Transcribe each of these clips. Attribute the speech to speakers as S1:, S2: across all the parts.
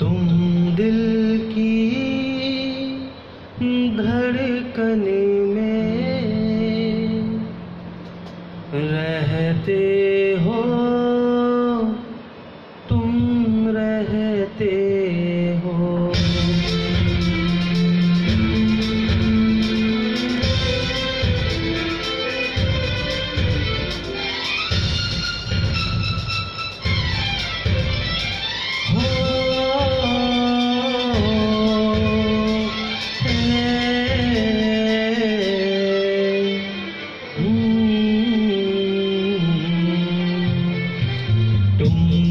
S1: तुम दिल की धड़कने में रहते हो।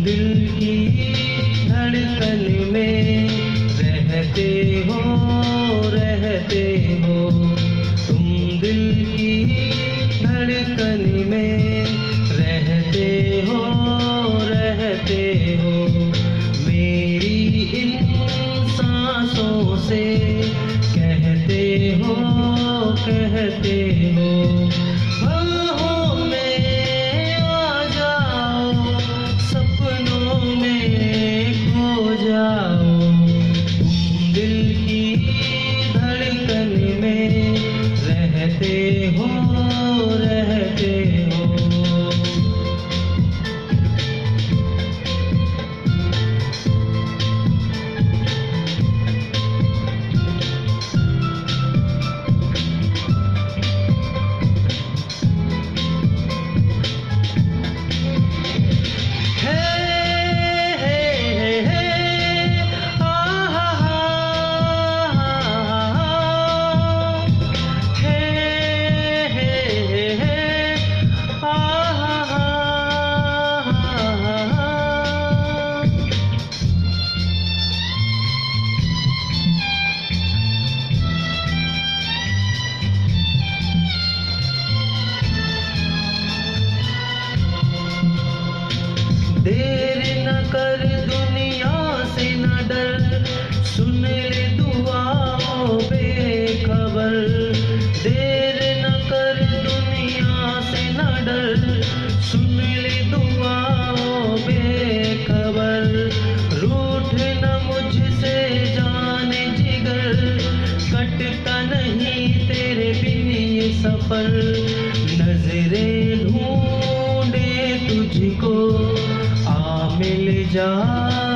S1: दिल की धड़कन में रहते हो रहते हो। तुम दिल की धड़कन में रहते हो रहते हो। मेरी इन सांसों से कहते हो कहते हो। बाहों कटता नहीं तेरे बिन ये सफ़र। नजरे ढूंढे तुझको आ मिल जा।